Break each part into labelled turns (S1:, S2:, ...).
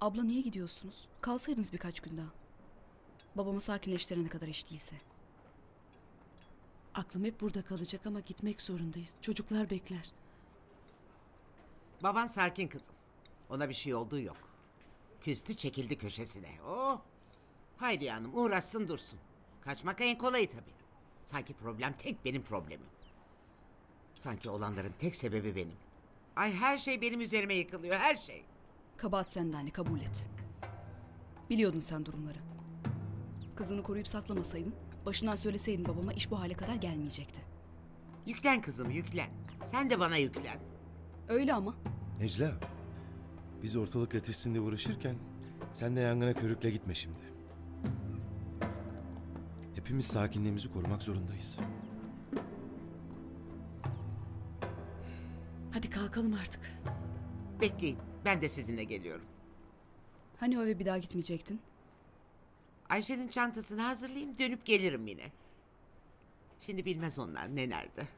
S1: Abla niye gidiyorsunuz? Kalsaydınız birkaç gün daha. Babamı sakinleştirene kadar hiç değilse.
S2: Aklım hep burada kalacak ama gitmek zorundayız. Çocuklar bekler.
S3: Baban sakin kızım. Ona bir şey olduğu yok. Küstü çekildi köşesine. Oh. Hayriye Hanım uğraşsın dursun. Kaçmak en kolayı tabii. Sanki problem tek benim problemim. Sanki olanların tek sebebi benim. Ay her şey benim üzerime yıkılıyor her şey.
S1: Kabahat sende anne kabul et. Biliyordun sen durumları. Kızını koruyup saklamasaydın, başından söyleseydin babama iş bu hale kadar gelmeyecekti.
S3: Yüklen kızım yüklen. Sen de bana yüklen.
S1: Öyle ama.
S4: Necla, biz ortalık ateşsin diye uğraşırken sen de yangına körükle gitme şimdi. Hepimiz sakinliğimizi korumak zorundayız.
S2: Hadi kalkalım artık.
S3: Bekleyin ben de sizinle geliyorum.
S1: Hani o eve bir daha gitmeyecektin?
S3: Ayşe'nin çantasını hazırlayayım dönüp gelirim yine. Şimdi bilmez onlar ne nerede.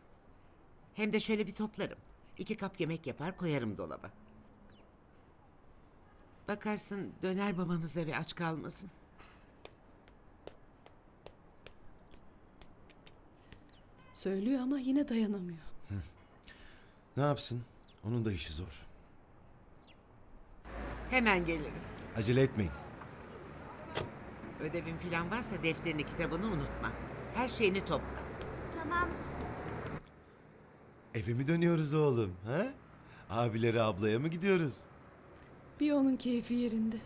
S3: Hem de şöyle bir toplarım. İki kap yemek yapar koyarım dolaba. Bakarsın döner babanız eve aç kalmasın.
S2: Söylüyor ama yine dayanamıyor.
S4: Ne yapsın? Onun da işi zor.
S3: Hemen geliriz.
S4: Acele etmeyin.
S3: Ödevin falan varsa defterini kitabını unutma. Her şeyini topla.
S5: Tamam.
S4: Eve mi dönüyoruz oğlum? Ha? Abileri ablaya mı gidiyoruz?
S2: Bir onun keyfi yerinde.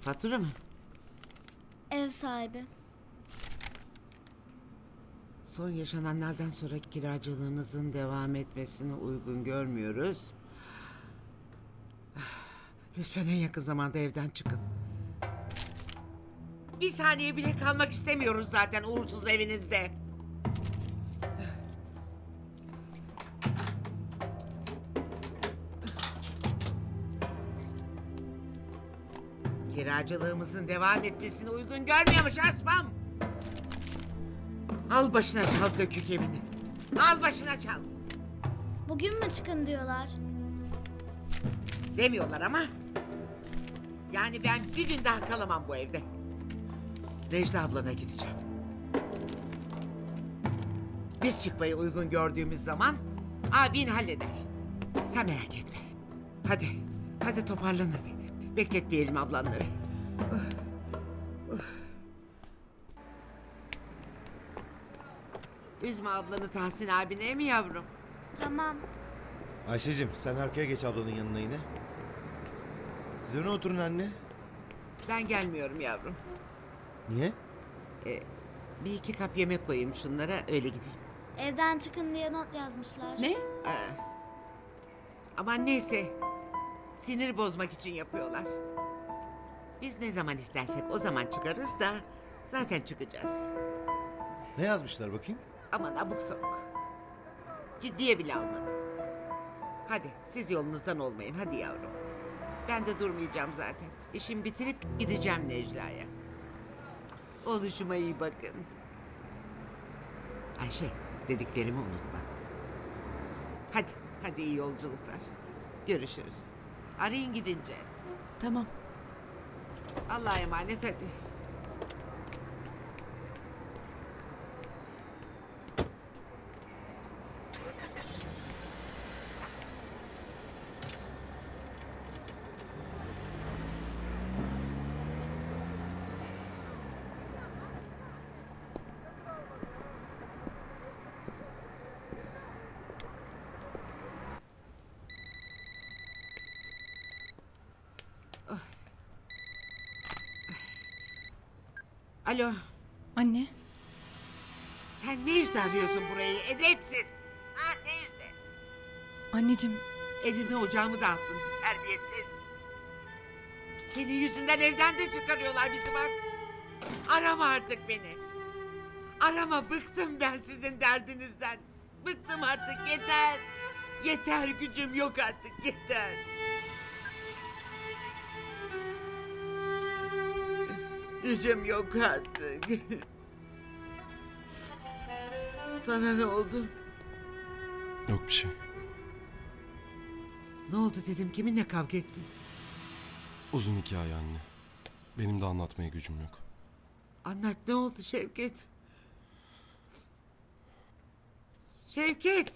S3: Fatura mı?
S5: Ev sahibi.
S3: Son yaşananlardan sonra kiracılığınızın devam etmesini uygun görmüyoruz. Lütfen en yakın zamanda evden çıkın. Bir saniye bile kalmak istemiyoruz zaten uğursuz evinizde. Kiracılığımızın devam etmesini uygun görmüyormuş Asmam. Al başına çal dökük evini. Al başına çal.
S5: Bugün mü çıkın diyorlar?
S3: Demiyorlar ama. Yani ben bir gün daha kalamam bu evde. Necla ablana gideceğim. Biz çıkmayı uygun gördüğümüz zaman abin halleder. Sen merak etme. Hadi, hadi toparlan hadi. Bekletmeyelim ablanları. Üzme ablanı Tahsin abine mi yavrum?
S5: Tamam.
S4: Ayşe'cim sen arkaya geç ablanın yanına yine. Siz öne oturun anne.
S3: Ben gelmiyorum yavrum.
S4: Niye?
S3: Bir iki kap yemek koyayım şunlara öyle gideyim.
S5: Evden çıkın diye not yazmışlar.
S2: Ne?
S3: Aman neyse. Sinir bozmak için yapıyorlar. Biz ne zaman istersek o zaman çıkarız da zaten çıkacağız.
S4: Ne yazmışlar bakayım?
S3: Aman abuk sabuk. Ciddiye bile almadım. Hadi siz yolunuzdan olmayın hadi yavrum. Ben de durmayacağım zaten. İşimi bitirip gideceğim Necla'ya. Oluşuma iyi bakın. Ayşe dediklerimi unutma. Hadi hadi iyi yolculuklar. Görüşürüz. Arayın gidince.
S2: Tamam.
S3: Allah'a emanet hadi. Alo.
S1: Anne.
S3: Sen ne yüzle arıyorsun burayı? Edepsiz. Ha ne yüzle?
S1: Anneciğim.
S3: Evimi ocağımı dağıttın terbiyesiz. Senin yüzünden evden de çıkarıyorlar bizi bak. Arama artık beni. Arama bıktım ben sizin derdinizden. Bıktım artık yeter. Yeter gücüm yok artık yeter. Gücüm yok artık. Sana ne oldu?
S6: Yok bir şey.
S3: Ne oldu dedim kiminle kavga ettin?
S6: Uzun hikaye anne. Benim de anlatmaya gücüm yok.
S3: Anlat ne oldu Şevket? Şevket!